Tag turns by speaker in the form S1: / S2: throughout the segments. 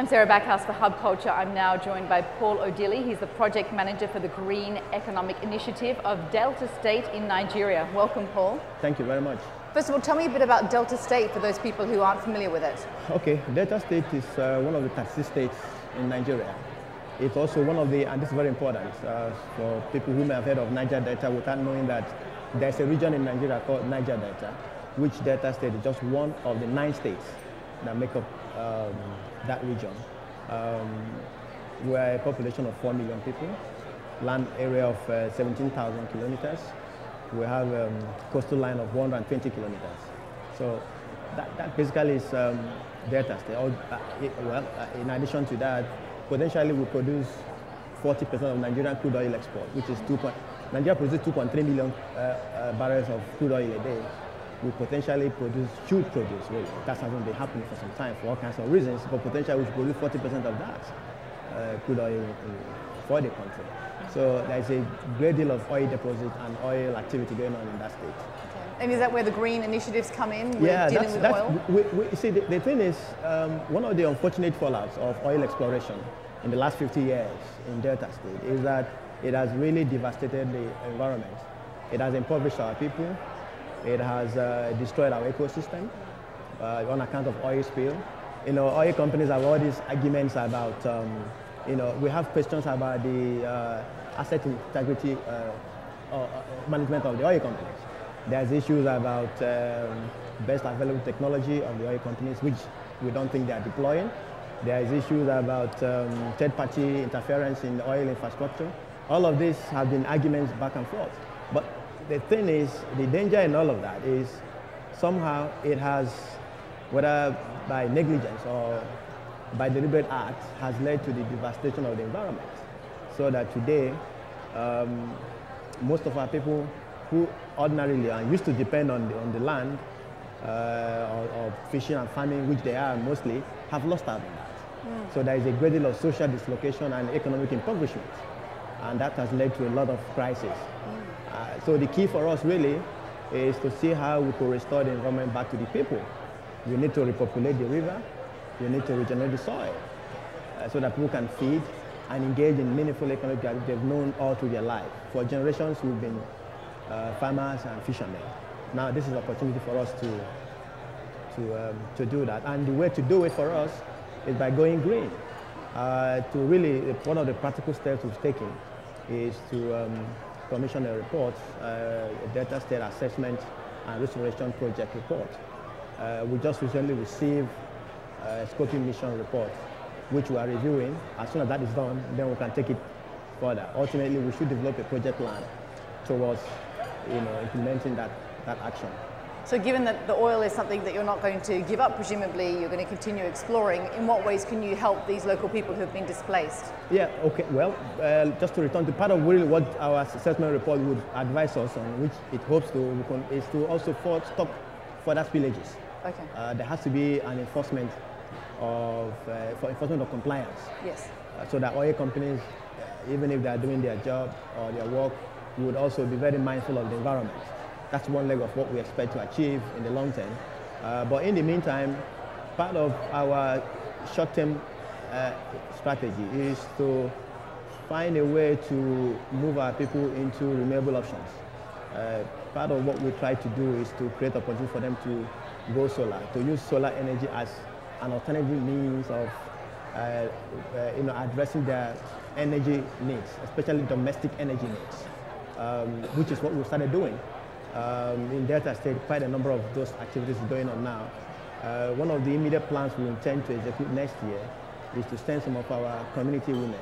S1: I'm Sarah Backhouse for Hub Culture. I'm now joined by Paul Odili. He's the project manager for the Green Economic Initiative of Delta State in Nigeria. Welcome, Paul.
S2: Thank you very much.
S1: First of all, tell me a bit about Delta State for those people who aren't familiar with it.
S2: Okay, Delta State is uh, one of the 36 states in Nigeria. It's also one of the, and this is very important uh, for people who may have heard of Niger Delta without knowing that there's a region in Nigeria called Niger Delta, which Delta State is just one of the nine states that make up um, that region. Um, we're a population of 4 million people, land area of uh, 17,000 kilometers. We have a um, coastal line of 120 kilometers. So that, that basically is um, State. Uh, well, uh, in addition to that, potentially we produce 40% of Nigerian crude oil export, which is 2. Nigeria produces 2.3 million uh, barrels of crude oil a day we potentially produce, should produce, really. That hasn't been happening for some time for all kinds of reasons, but potentially we should produce 40% of that uh, crude oil for the country. So there's a great deal of oil deposit and oil activity going on in that state.
S1: Okay. And is that where the green initiatives come in?
S2: yeah, that's, that's we, we, see, the, the, thing is, um, one of the unfortunate fallouts of oil exploration in the last 50 years in Delta State is that it has really devastated the environment. It has impoverished our people. It has uh, destroyed our ecosystem uh, on account of oil spill. You know, oil companies have all these arguments about, um, you know, we have questions about the uh, asset integrity uh, uh, management of the oil companies. There's issues about um, best available technology of the oil companies, which we don't think they are deploying. There's issues about um, third-party interference in the oil infrastructure. All of these have been arguments back and forth. But the thing is, the danger in all of that is somehow it has, whether by negligence or by deliberate act, has led to the devastation of the environment. So that today, um, most of our people who ordinarily are used to depend on the, on the land uh, or, or, fishing and farming, which they are mostly, have lost out on that. Mm. So there is a great deal of social dislocation and economic impoverishment. And that has led to a lot of crises. Mm. Uh, so the key for us really is to see how we could restore the environment back to the people. We need to repopulate the river. We need to regenerate the soil uh, so that people can feed and engage in meaningful economic activity they've known all through their life. For generations, we've been uh, farmers and fishermen. Now this is an opportunity for us to, to, um, to do that. And the way to do it for us is by going green. Uh, to really, one of the practical steps we've taken is to um, commission a report, uh, a Delta state assessment and restoration project report. Uh, we just recently received a scoping mission report, which we are reviewing. As soon as that is done, then we can take it further. Ultimately, we should develop a project plan towards you know, implementing that, that action.
S1: So given that the oil is something that you're not going to give up, presumably you're going to continue exploring, in what ways can you help these local people who have been displaced?
S2: Yeah, okay, well, uh, just to return to part of really what our assessment report would advise us on, which it hopes to, is to also for, stop further spillages.
S1: Okay.
S2: Uh, there has to be an enforcement of, uh, for enforcement of compliance.
S1: Yes.
S2: Uh, so that oil companies, even if they are doing their job or their work, would also be very mindful of the environment. That's one leg of what we expect to achieve in the long term. Uh, but in the meantime, part of our short-term uh, strategy is to find a way to move our people into renewable options. Uh, part of what we try to do is to create opportunity for them to go solar, to use solar energy as an alternative means of uh, uh, you know, addressing their energy needs, especially domestic energy needs, um, which is what we started doing um, in Delta State, quite a number of those activities going on now. Uh, one of the immediate plans we intend to execute next year is to send some of our community women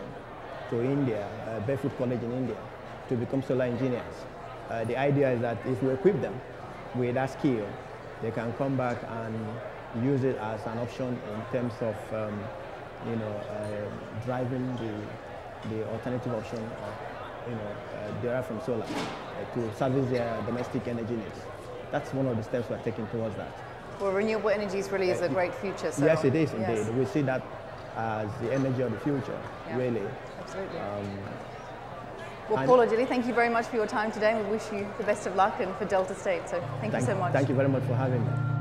S2: to India, uh, Barefoot College in India, to become solar engineers. Uh, the idea is that if we equip them with that skill, they can come back and use it as an option in terms of um, you know, uh, driving the, the alternative option you know, uh, derived from solar to service their domestic energy needs. That's one of the steps we're taking towards that.
S1: Well, renewable energies really is a great future. So
S2: yes, it is indeed. Yes. We see that as the energy of the future, yeah, really.
S1: Absolutely. Um, well, Paul Odili, thank you very much for your time today. We wish you the best of luck and for Delta State. So thank, thank you so much.
S2: Thank you very much for having me.